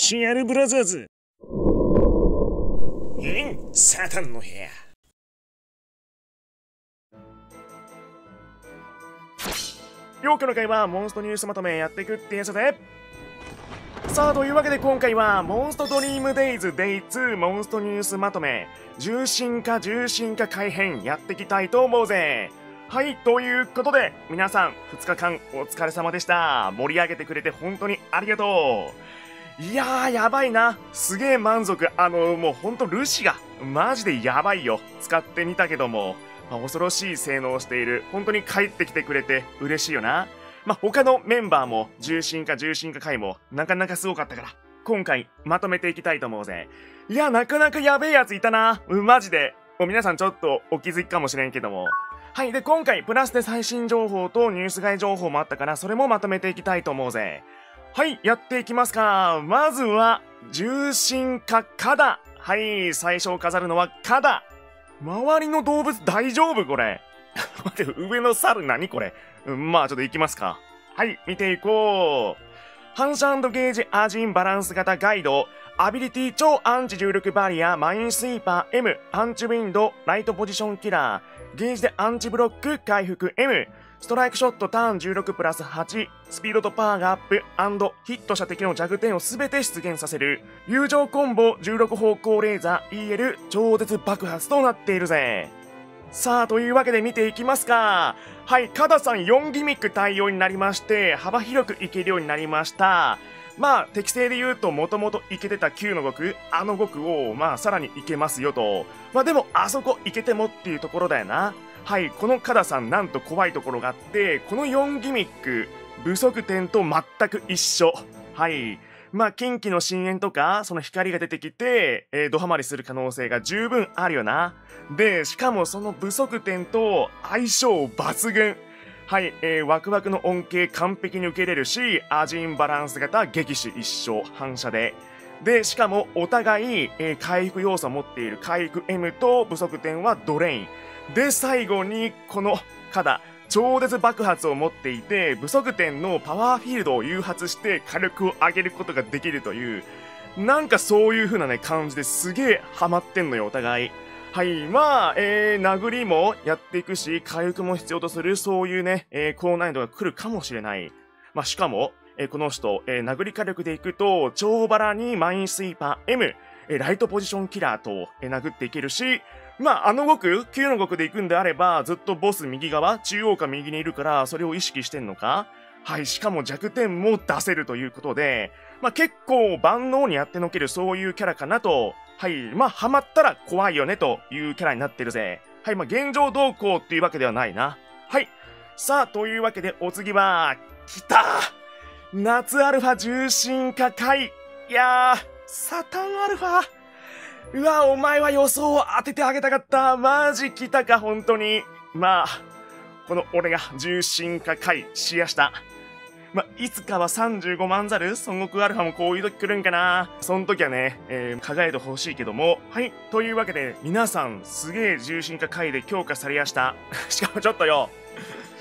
シアルブラザーズ。イン、サタンの部屋。今日の回はモンストニュースまとめやっていくってやつでさあというわけで今回はモンストドリームデイズデイ2モンストニュースまとめ重心化重心化改編やっていきたいと思うぜはいということで皆さん2日間お疲れ様でした盛り上げてくれて本当にありがとういやーやばいなすげえ満足あのもうほんとルシがマジでやばいよ使ってみたけどもまあ、恐ろしい性能をしている。本当に帰ってきてくれて嬉しいよな。まあ、他のメンバーも重心化重心化回もなかなかすごかったから、今回まとめていきたいと思うぜ。いや、なかなかやべえやついたな。うん、マジで。もう皆さんちょっとお気づきかもしれんけども。はい。で、今回プラスで最新情報とニュース外情報もあったから、それもまとめていきたいと思うぜ。はい、やっていきますか。まずは、重心化カダ。はい、最初を飾るのはカダ。周りの動物大丈夫？これ。待って、上の猿何？これ。うん、まあちょっと行きますか。はい、見ていこう。反射ゲージアジンバランス型ガイド、アビリティ超アンチ重力バリア、マインスイーパー M、アンチウィンド、ライトポジションキラー、ゲージでアンチブロック回復 M、ストライクショットターン16プラス8、スピードとパワーがアップヒットした敵の弱点を全て出現させる、友情コンボ16方向レーザー EL 超絶爆発となっているぜ。さあ、というわけで見ていきますか。はい、カダさん4ギミック対応になりまして、幅広くいけるようになりました。まあ、適正で言うと、もともといけてた9の極、あの極を、まあ、さらにいけますよと。まあ、でも、あそこいけてもっていうところだよな。はい、このカダさんなんと怖いところがあって、この4ギミック、不足点と全く一緒。はい。まあ、近畿の深淵とか、その光が出てきて、えー、ドハマりする可能性が十分あるよな。で、しかもその不足点と相性抜群。はい、えー、ワクワクの恩恵完璧に受けれるし、アジンバランス型激死一生反射で。で、しかもお互い、えー、回復要素を持っている回復 M と不足点はドレイン。で、最後に、この、肩、超絶爆発を持っていて、不足点のパワーフィールドを誘発して火力を上げることができるという、なんかそういう風なね、感じですげえハマってんのよ、お互い。はい。まあ、えー、殴りもやっていくし、回復も必要とする、そういうね、えー、高難易度が来るかもしれない。まあ、しかも、えー、この人、えー、殴り火力でいくと、超バラにマインスイーパー M、えー、ライトポジションキラーと、えー、殴っていけるし、まあ、あの極、9の極で行くんであれば、ずっとボス右側、中央か右にいるから、それを意識してんのかはい、しかも弱点も出せるということで、まあ結構万能にやってのけるそういうキャラかなと、はい、まあハマったら怖いよねというキャラになってるぜ。はい、まあ現状どうこうっていうわけではないな。はい。さあ、というわけでお次は、来た夏アルファ重心化回いやー、サタンアルファうわ、お前は予想を当ててあげたかった。マジ来たか、本当に。まあ、この俺が重心化回しやした。まあいつかは35万ザル孫悟空アルファもこういう時来るんかなその時はね、えー、輝いてほしいけども。はい。というわけで、皆さん、すげえ重心化回で強化されやした。しかもちょっとよ、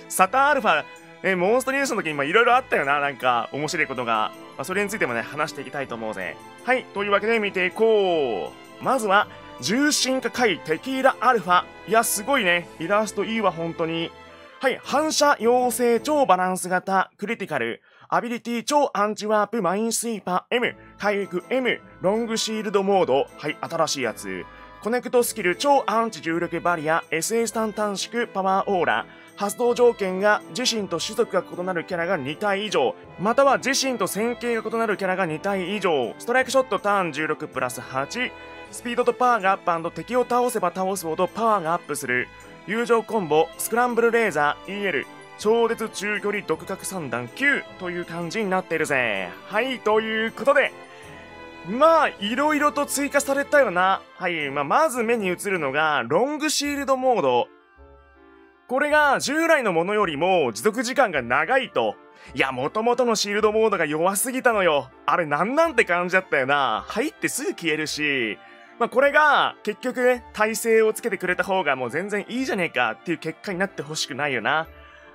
サタンアルファ、えー、モンストニュースの時にいろいろあったよな、なんか、面白いことが。まあ、それについてもね、話していきたいと思うぜ。はい。というわけで見ていこう。まずは、獣神化改テキーラアルファ。いや、すごいね。イラストいいわ、本当に。はい、反射妖精超バランス型クリティカル。アビリティ超アンチワープマインスイーパー M。回復 M。ロングシールドモード。はい、新しいやつ。コネクトスキル超アンチ重力バリア SA スタン短縮パワーオーラ。発動条件が自身と種族が異なるキャラが2体以上、または自身と線形が異なるキャラが2体以上、ストライクショットターン16プラス8、スピードとパワーがアップ敵を倒せば倒すほどパワーがアップする。友情コンボ、スクランブルレーザー EL、超絶中距離独角三段9という感じになってるぜ。はい、ということで、まあ、いろいろと追加されたよな。はい、まあ、まず目に映るのが、ロングシールドモード。これが従来のものよりも持続時間が長いと。いや、元々のシールドモードが弱すぎたのよ。あれなんなんて感じだったよな。入ってすぐ消えるし、まあ、これが、結局ね、体勢をつけてくれた方がもう全然いいじゃねえかっていう結果になってほしくないよな。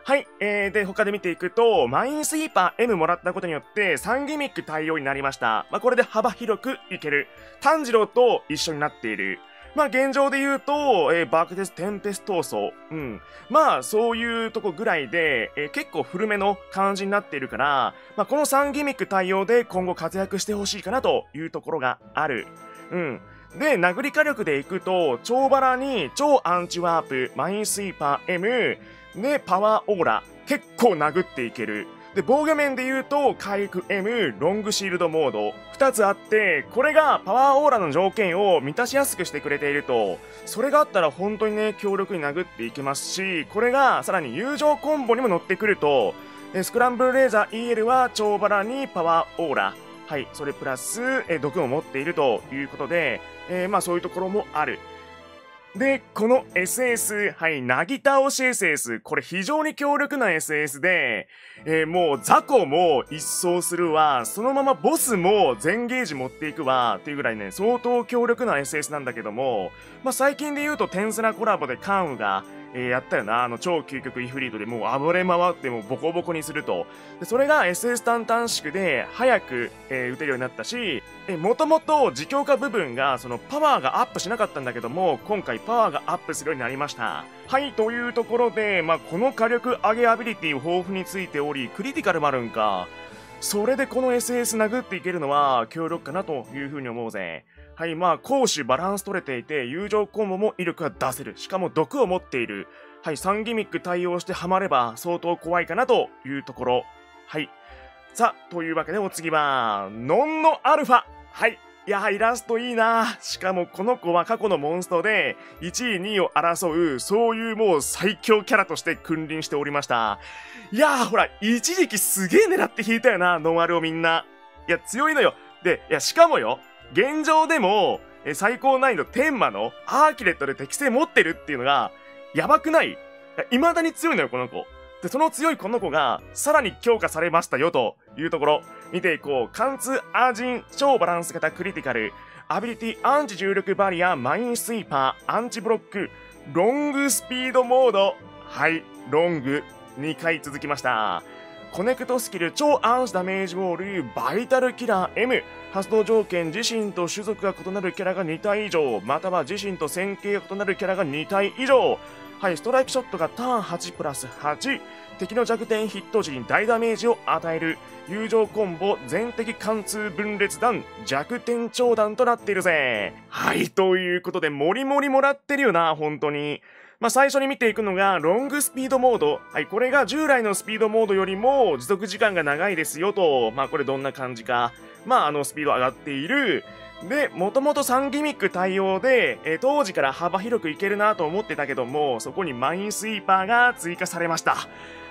はい。えー、で、他で見ていくと、マインスイーパー M もらったことによって、3ギミック対応になりました。まあ、これで幅広くいける。炭治郎と一緒になっている。まあ、現状で言うと、えー、バークテステンペス闘争。うん。まあ、そういうとこぐらいで、えー、結構古めの感じになっているから、まあ、この3ギミック対応で今後活躍してほしいかなというところがある。うん。で、殴り火力でいくと、超バラに超アンチワープ、マインスイーパー M、で、パワーオーラ、結構殴っていける。で、防御面で言うと、回復 M、ロングシールドモード、2つあって、これがパワーオーラの条件を満たしやすくしてくれていると、それがあったら本当にね、強力に殴っていけますし、これがさらに友情コンボにも乗ってくると、スクランブルレーザー EL は超バラにパワーオーラ、はい、それプラス、え毒を持っているということで、えー、まあそういうところもある。で、この SS、はい、なぎ倒し SS、これ非常に強力な SS で、えー、もう雑魚も一掃するわ、そのままボスも全ゲージ持っていくわ、っていうぐらいね、相当強力な SS なんだけども、まあ、最近で言うとテンスラコラボでカンウが、えー、やったよな。あの、超究極イフリートでもう暴れ回ってもボコボコにすると。でそれが SS 単短縮で早く、えー、打てるようになったし、えー、もともと自強化部分がそのパワーがアップしなかったんだけども、今回パワーがアップするようになりました。はい、というところで、まあ、この火力上げアビリティ豊富についており、クリティカルもあるんか。それでこの SS 殴っていけるのは強力かなというふうに思うぜ。はい、まあ、攻守バランス取れていて、友情コンボも威力が出せる。しかも毒を持っている。はい、3ギミック対応してハマれば相当怖いかなというところ。はい。さあ、というわけでお次は、ノンのアルファ。はい。いや、イラストいいな。しかもこの子は過去のモンストで1位、2位を争う、そういうもう最強キャラとして君臨しておりました。いやー、ほら、一時期すげー狙って引いたよな、ノンアルをみんな。いや、強いのよ。で、いや、しかもよ、現状でも、最高難易度天魔のアーキレットで適正持ってるっていうのが、やばくない？未だに強いのよ、この子。で、その強いこの子が、さらに強化されましたよ、というところ。見ていこう。貫通アージン超バランス型クリティカル。アビリティアンチ重力バリアマインスイーパーアンチブロック。ロングスピードモード。はい。ロング2回続きました。コネクトスキル超暗視ダメージウォールバイタルキラー M 発動条件自身と種族が異なるキャラが2体以上。または自身と線形が異なるキャラが2体以上。はい、ストライクショットがターン8プラス8。敵の弱点ヒット時に大ダメージを与える。友情コンボ全敵貫通分裂弾弱点長弾となっているぜ。はい、ということで、もりもりもらってるよな、本当に。まあ、最初に見ていくのが、ロングスピードモード。はい、これが従来のスピードモードよりも持続時間が長いですよと。まあ、これどんな感じか。まあ、あの、スピード上がっている。で、もともと3ギミック対応で、えー、当時から幅広くいけるなと思ってたけども、そこにマインスイーパーが追加されました。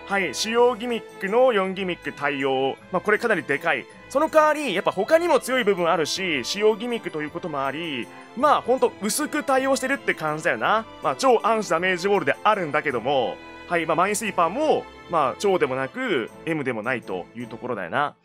はい、主要ギミックの4ギミック対応。まあ、これかなりでかい。その代わり、やっぱ他にも強い部分あるし、使用ギミックということもあり、まあほんと薄く対応してるって感じだよな。まあ超暗視ダメージウォールであるんだけども、はい、まあマインスイーパーも、まあ超でもなく M でもないというところだよな。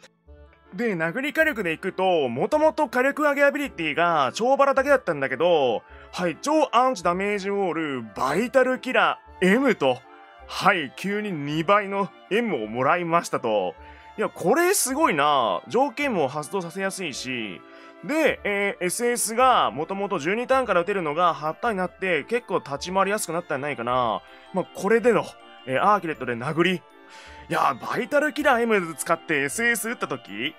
で、殴り火力でいくと、もともと火力上げアビリティが超バラだけだったんだけど、はい、超アンチダメージウォール、バイタルキラー、M と、はい、急に2倍の M をもらいましたと。いや、これすごいな条件も発動させやすいし、で、えー、SS がもともと12ターンから打てるのが8ターンになって結構立ち回りやすくなったんじゃないかな。まあ、これでの、えー、アーキレットで殴り、いや、バイタルキラー M 使って SS 打った時、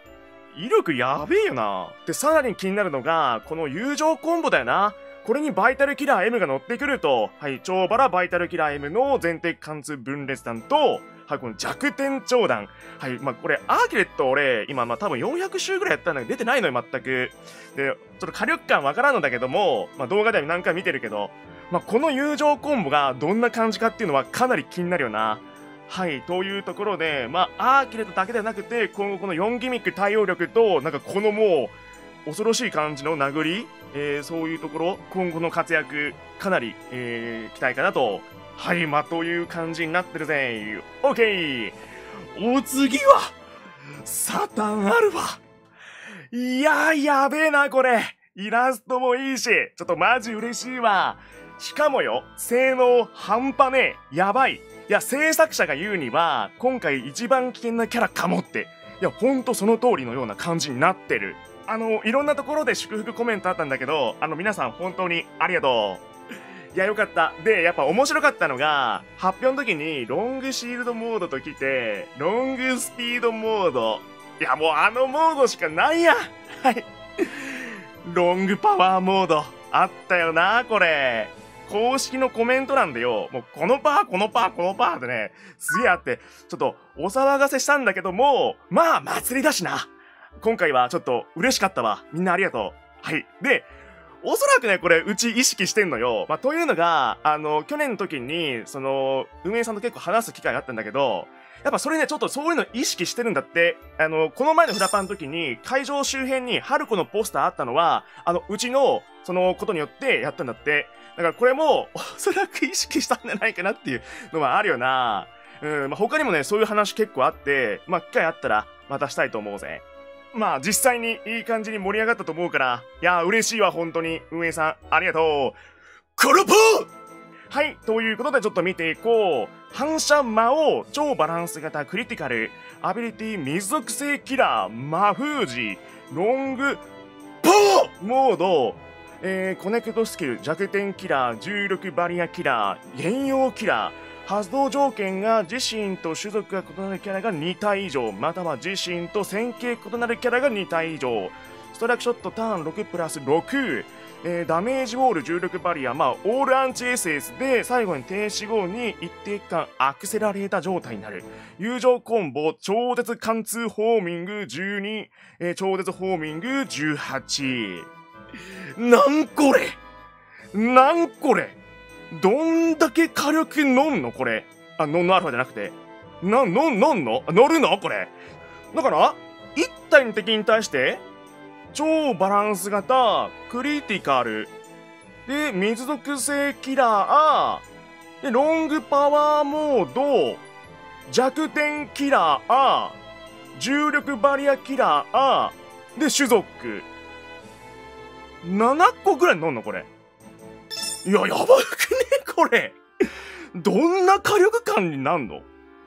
威力やべえよな。で、さらに気になるのが、この友情コンボだよな。これにバイタルキラー M が乗ってくると、はい、超バラバイタルキラー M の全敵貫通分裂弾と、はい、この弱点長弾。はい、まあ、これ、アーキレット俺、今、まあ、多分400周ぐらいやったんだけど、出てないのよ、全く。で、ちょっと火力感わからんのだけども、まあ、動画では何回見てるけど、まあ、この友情コンボがどんな感じかっていうのはかなり気になるよな。はい、というところで、まあ、アーキレットだけではなくて、今後この4ギミック対応力と、なんかこのもう、恐ろしい感じの殴り、えー、そういうところ、今後の活躍、かなり、えー、期待かなと。はい、ま、という感じになってるぜ。オッケーお次は、サタンアルファいやー、やべえな、これイラストもいいし、ちょっとマジ嬉しいわ。しかもよ、性能半端ねえ。やばい。いや、制作者が言うには、今回一番危険なキャラかもって。いや、ほんとその通りのような感じになってる。あの、いろんなところで祝福コメントあったんだけど、あの、皆さん本当にありがとう。いや、よかった。で、やっぱ面白かったのが、発表の時に、ロングシールドモードと来て、ロングスピードモード。いや、もうあのモードしかないやはい。ロングパワーモード。あったよな、これ。公式のコメント欄でよ、もうこのパー、このパー、このパーってね、すげえあって、ちょっとお騒がせしたんだけども、まあ祭りだしな。今回はちょっと嬉しかったわ。みんなありがとう。はい。で、おそらくね、これ、うち意識してんのよ。まあ、というのが、あの、去年の時に、その、運営さんと結構話す機会があったんだけど、やっぱそれね、ちょっとそういうの意識してるんだって。あの、この前のフラパンの時に、会場周辺に春子のポスターあったのは、あの、うちの、そのことによってやったんだって。だからこれも、おそらく意識したんじゃないかなっていうのはあるよな。うん、まあ、他にもね、そういう話結構あって、まあ、機会あったら、またしたいと思うぜ。まあ、実際にいい感じに盛り上がったと思うから、いや、嬉しいわ、本当に。運営さん、ありがとう。コロポはい、ということでちょっと見ていこう。反射魔王、超バランス型クリティカル、アビリティ水属性キラー、魔封じ、ロング、ポーモード、えー、コネクトスキル、弱点キラー、重力バリアキラー、原用キラー、発動条件が自身と種族が異なるキャラが2体以上、または自身と線形異なるキャラが2体以上、ストライクショットターン6プラス6、えー、ダメージウォール重力バリア、まあ、オールアンチ SS で最後に停止後に一定期間アクセラレータ状態になる。友情コンボ、超絶貫通ホーミング12、えー、超絶ホーミング18。なんこれ？なんこれ？どんだけ火力乗んの？これ。あ、ノンの？アルファじゃなくて。な、の、乗んの？乗るの？これ。だから、一体の敵に対して、超バランス型、クリティカル、で、水属性キラー、で、ロングパワーモード、弱点キラー、重力バリアキラー、で、種族。7個ぐらい乗んのこれ。いや、やばくねこれ。どんな火力感になんの？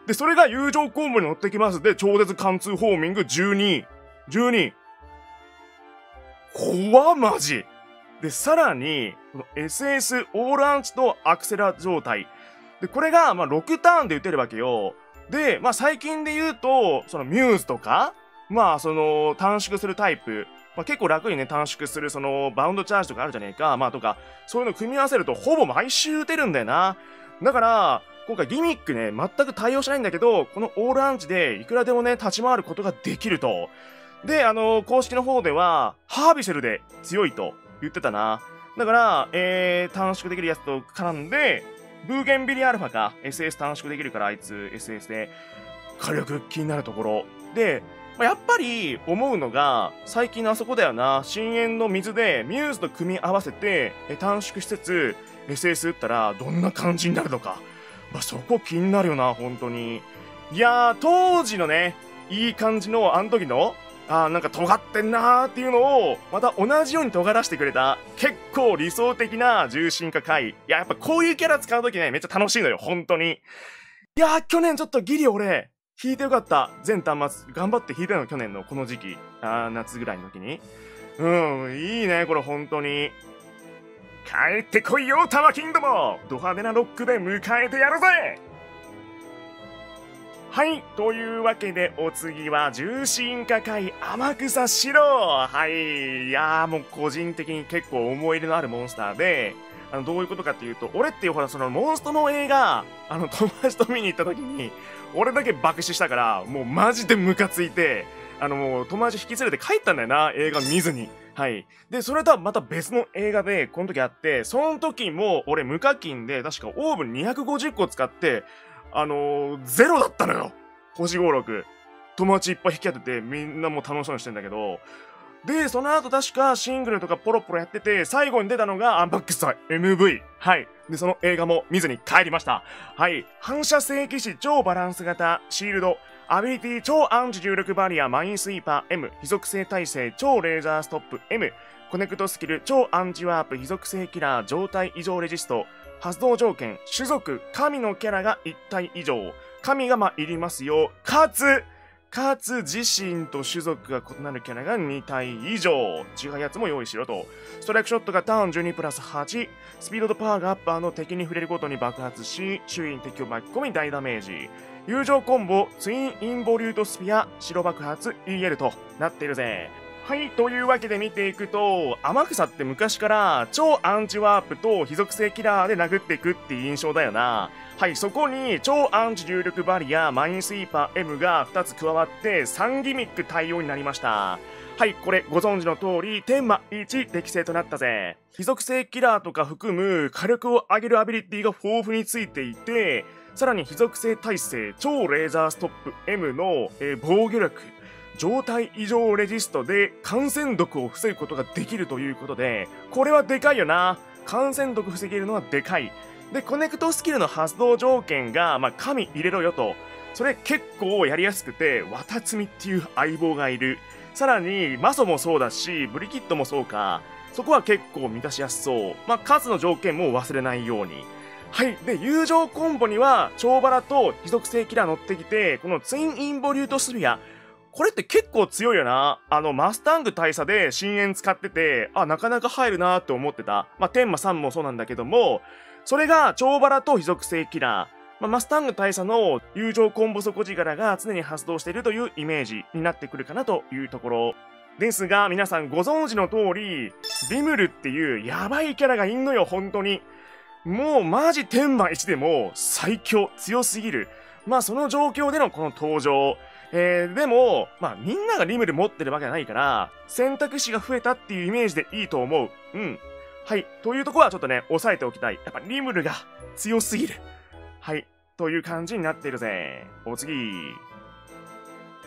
で、それが友情コンボに乗ってきますで、超絶貫通ホーミング12。12。怖マジで、さらに、この SS オールアンチとアクセラ状態。で、これが、ま、6ターンで打てるわけよ。で、まあ、最近で言うと、そのミューズとか、まあ、その、短縮するタイプ。まあ、結構楽にね、短縮する、その、バウンドチャージとかあるじゃねえか。まあ、とか、そういうの組み合わせると、ほぼ毎週打てるんだよな。だから、今回ギミックね、全く対応しないんだけど、このオールアンチでいくらでもね、立ち回ることができると。で、あのー、公式の方では、ハービセルで強いと言ってたな。だから、えー、短縮できるやつと絡んで、ブーゲンビリアルファか、SS 短縮できるから、あいつ SS で、火力気になるところ。で、まあ、やっぱり思うのが、最近のあそこだよな、深淵の水でミューズと組み合わせて、え短縮施設、SS 打ったらどんな感じになるのか。まあ、そこ気になるよな、本当に。いやー、当時のね、いい感じの、あの時の、あーなんか尖ってんなーっていうのを、また同じように尖らせてくれた、結構理想的な重心化回。いや、やっぱこういうキャラ使うときね、めっちゃ楽しいのよ、本当に。いやー、去年ちょっとギリ俺、弾いてよかった。全端末、頑張って弾いたの、去年のこの時期。あー、夏ぐらいの時に。うん、いいね、これ本当に。帰ってこいよ、タマキンどもド派手なロックで迎えてやるぜはい。というわけで、お次は、重心化界天草四郎はい。いやー、もう個人的に結構思い入れのあるモンスターで、あの、どういうことかっていうと、俺っていうほら、その、モンストの映画、あの、友達と見に行った時に、俺だけ爆死したから、もうマジでムカついて、あの、もう友達引き連れて帰ったんだよな、映画見ずに。はい。で、それとはまた別の映画で、この時あって、その時も、俺無課金で、確かオーブン250個使って、あのー、ゼロだったのよ星5、6。友達いっぱい引き当てて、みんなも楽しそうにしてんだけど、で、その後確かシングルとかポロポロやってて、最後に出たのがアンバックスタイ MV。はい。で、その映画も見ずに帰りました。はい。反射正規士超バランス型シールド。アビリティ超アンチ重力バリアマインスイーパー M。火属性耐性超レーザーストップ M。コネクトスキル超アンチワープ火属性キラー状態異常レジスト。発動条件、種族、神のキャラが1体以上。神がまあいりますよ。かつ、かつ自身と種族が異なるキャラが2体以上。違うやつも用意しろと。ストライクショットターン12プラス8。スピードとパワーがアッパーの敵に触れるごとに爆発し、周囲に敵を巻き込み大ダメージ。友情コンボ、ツインインボリュートスピア、白爆発 EL となっているぜ。はい、というわけで見ていくと、天草って昔から超アンチワープと非属性キラーで殴っていくっていう印象だよな。はい、そこに超アンチ重力バリア、マインスイーパー M が2つ加わって3ギミック対応になりました。はい、これご存知の通り、天魔1適正となったぜ。非属性キラーとか含む火力を上げるアビリティが豊富についていて、さらに非属性耐性超レーザーストップ M の、えー、防御力、状態異常レジストで感染毒を防ぐことができるということで、これはでかいよな。感染毒防げるのはでかい。で、コネクトスキルの発動条件が、まあ、神入れろよと。それ結構やりやすくて、ワタツミっていう相棒がいる。さらに、マソもそうだし、ブリキッドもそうか。そこは結構満たしやすそう。まあ、数の条件も忘れないように。はい。で、友情コンボには、超バラと非属性キラー乗ってきて、このツインインボリュートスピア。これって結構強いよな。あの、マスタング大佐で深淵使ってて、あ、なかなか入るなって思ってた。まあ、天魔さんもそうなんだけども、それが超バラと非属性キラー。まあ、マスタング大佐の友情コンボ底力が常に発動しているというイメージになってくるかなというところ。ですが、皆さんご存知の通り、リムルっていうやばいキャラがいんのよ、本当に。もうマジ天魔1でも最強、強すぎる。まあその状況でのこの登場。えー、でも、まあみんながリムル持ってるわけじゃないから、選択肢が増えたっていうイメージでいいと思う。うん。はい。というとこはちょっとね、押さえておきたい。やっぱリムルが強すぎる。はい。という感じになってるぜ。お次。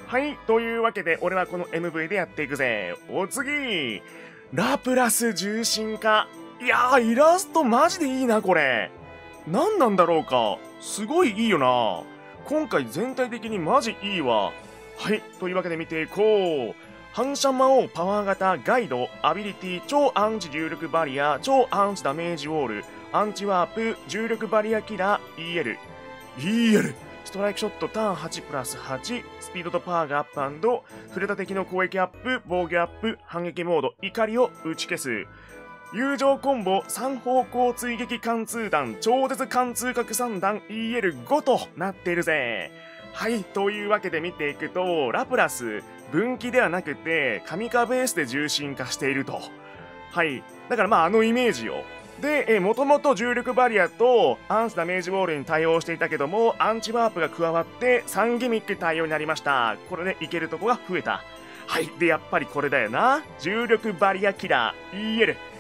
はい。というわけで、俺はこの MV でやっていくぜ。お次。ラプラス獣神化。いやー、イラストマジでいいな、これ。何なんだろうか。すごいいいよな。今回全体的にマジいいわ。はい。というわけで見ていこう。反射魔王パワー型ガイドアビリティ超アンチ重力バリア超アンチダメージウォールアンチワープ重力バリアキラー EL EL ストライクショットターン8プラス8スピードとパワーがアップ触れた敵の攻撃アップ防御アップ反撃モード怒りを打ち消す友情コンボ3方向追撃貫通弾超絶貫通拡散弾 EL5 となっているぜはい、というわけで見ていくと、ラプラス、分岐ではなくて、神化ベースで重心化していると。はい。だからまああのイメージを。で、えもともと重力バリアとアンスダメージウォールに対応していたけども、アンチワープが加わって3ギミック対応になりました。これでいけるとこが増えた。はい。で、やっぱりこれだよな。重力バリアキラー EL。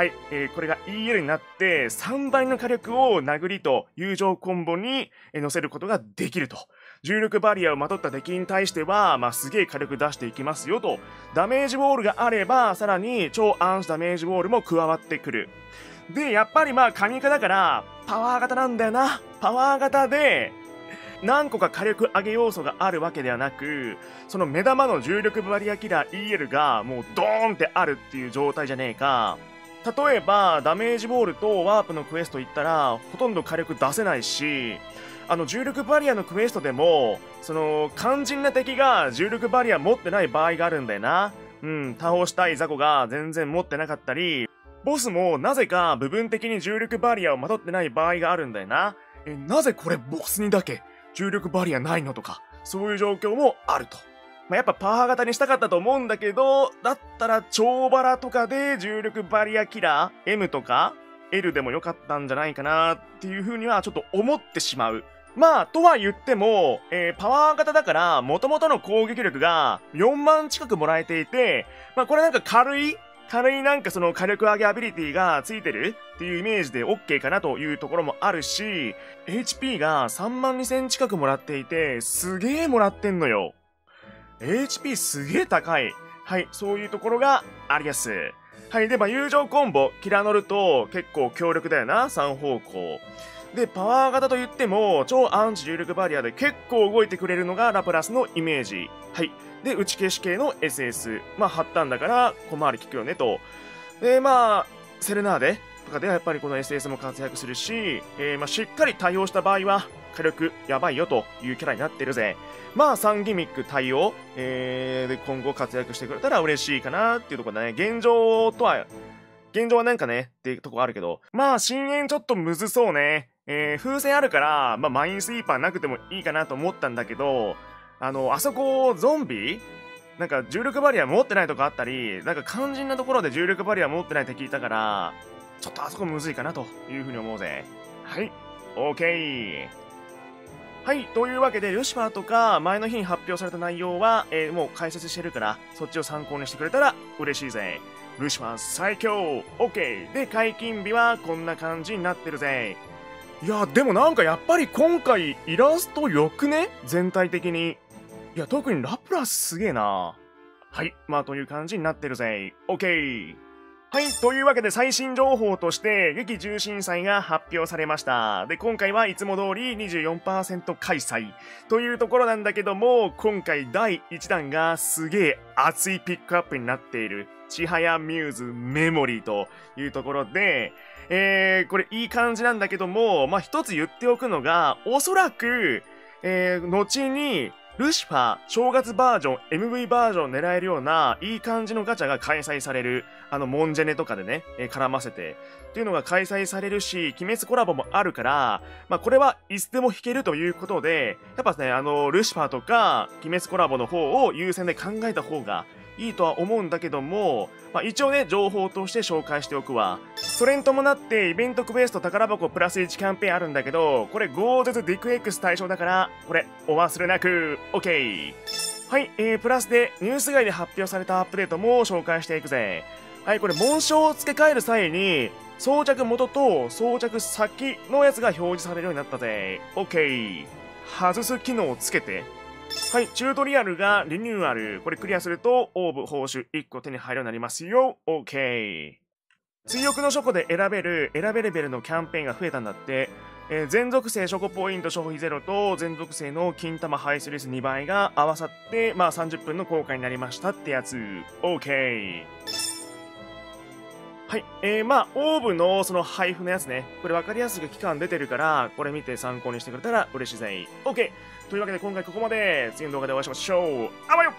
はい、えー、これが EL になって、3倍の火力を殴りと友情コンボに乗せることができると。重力バリアをまとった敵に対しては、まあ、すげえ火力出していきますよと。ダメージウォールがあれば、さらに超暗視ダメージウォールも加わってくる。で、やっぱりまあ、神化だから、パワー型なんだよな。パワー型で、何個か火力上げ要素があるわけではなく、その目玉の重力バリアキラー EL がもうドーンってあるっていう状態じゃねえか。例えば、ダメージウォールとワープのクエスト行ったら、ほとんど火力出せないし、あの、重力バリアのクエストでも、その、肝心な敵が重力バリア持ってない場合があるんだよな。うん、倒したい雑魚が全然持ってなかったり、ボスもなぜか部分的に重力バリアをまとってない場合があるんだよな。え、なぜこれボスにだけ重力バリアないのとか、そういう状況もあると。まあ、やっぱパワー型にしたかったと思うんだけど、だったら超バラとかで重力バリアキラー M とか L でもよかったんじゃないかなっていう風にはちょっと思ってしまう。まあ、とは言っても、えー、パワー型だから、元々の攻撃力が4万近くもらえていて、まあこれなんか軽い軽いなんかその火力上げアビリティがついてるっていうイメージで OK かなというところもあるし、HP が3万2000近くもらっていて、すげえもらってんのよ。HP すげえ高い。はい、そういうところがありやす。はい、で、まあ、友情コンボ、キラノルと結構強力だよな、3方向。で、パワー型と言っても、超アンチ重力バリアで結構動いてくれるのがラプラスのイメージ。はい。で、打ち消し系の SS。まあ、貼ったんだから、小回り効くよねと。で、まあ、セルナーデとかではやっぱりこの SS も活躍するし、えー、まあしっかり対応した場合は火力やばいよというキャラになってるぜ。まあ3ギミック対応、えー、で今後活躍してくれたら嬉しいかなっていうところだね。現状とは、現状はなんかねっていうとこあるけど、まあ深淵ちょっとむずそうね。えー、風船あるから、まあマインスイーパーなくてもいいかなと思ったんだけど、あの、あそこゾンビ？なんか重力バリア持ってないとこあったり、なんか肝心なところで重力バリア持ってないって聞いたから、ちょっとあそこむずいかなというふうに思うぜ。はい、OK。はい、というわけで、ルシファーとか前の日に発表された内容は、えー、もう解説してるから、そっちを参考にしてくれたら嬉しいぜ。ルシファー最強 !OK! で、解禁日はこんな感じになってるぜ。いや、でもなんかやっぱり今回イラスト良くね？全体的に。いや、特にラプラスすげえな。はい、まあという感じになってるぜ。OK! はい、というわけで最新情報として、劇重心祭が発表されました。で、今回はいつも通り24%開催というところなんだけども、今回第1弾がすげえ熱いピックアップになっている、ちはやミューズメモリーというところで、えー、これいい感じなんだけども、まあ、一つ言っておくのが、おそらく、えー、後に、ルシファー正月バージョン、MV バージョン狙えるような、いい感じのガチャが開催される。あの、モンジェネとかでね、え、絡ませて。っていうのが開催されるし、鬼滅コラボもあるから、まあ、これはいつでも弾けるということで、やっぱね、あの、ルシファーとか、鬼滅コラボの方を優先で考えた方がいいとは思うんだけども、まあ、一応ね、情報として紹介しておくわ。それに伴って、イベントクエスト宝箱プラス1キャンペーンあるんだけど、これ、ゴーゼズディク X 対象だから、これ、お忘れなく、OK。はい、えー、プラスで、ニュース外で発表されたアップデートも紹介していくぜ。はい、これ、紋章を付け替える際に、装着元と装着先のやつが表示されるようになったぜ。OK。外す機能をつけて、はい、チュートリアルがリニューアル。これクリアすると、オーブ報酬1個手に入るようになりますよ。OK。追憶の書庫で選べる、選べレベルのキャンペーンが増えたんだって。えー、全属性書庫ポイント消費ゼロと全属性の金玉排出率2倍が合わさって、まあ30分の効果になりましたってやつ。OK。はい。えー、まあ、オーブのその配布のやつね。これ分かりやすく期間出てるから、これ見て参考にしてくれたら嬉しいぜ。OK。というわけで今回ここまで。次の動画でお会いしましょう。あばよ